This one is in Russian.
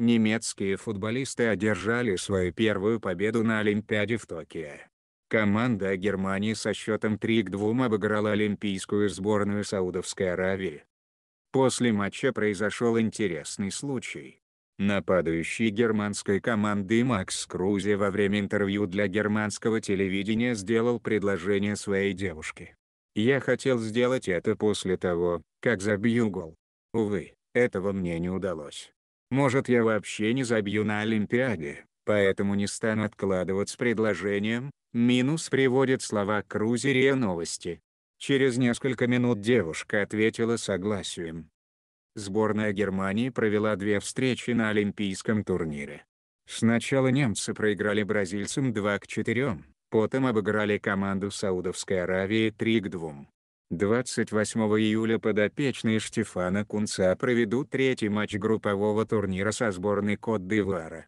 немецкие футболисты одержали свою первую победу на Олимпиаде в Токио. Команда Германии со счетом 3-2 обыграла олимпийскую сборную Саудовской Аравии. После матча произошел интересный случай. Нападающий германской команды Макс Крузе во время интервью для германского телевидения сделал предложение своей девушке. «Я хотел сделать это после того, как забью гол. Увы, этого мне не удалось. Может я вообще не забью на Олимпиаде, поэтому не стану откладывать с предложением, Минус приводит слова Крузере новости. Через несколько минут девушка ответила согласием. Сборная Германии провела две встречи на Олимпийском турнире. Сначала немцы проиграли бразильцам 2 к 4, потом обыграли команду Саудовской Аравии 3 к 2. 28 июля подопечные Штефана Кунца проведут третий матч группового турнира со сборной Кот-д'Ивуара.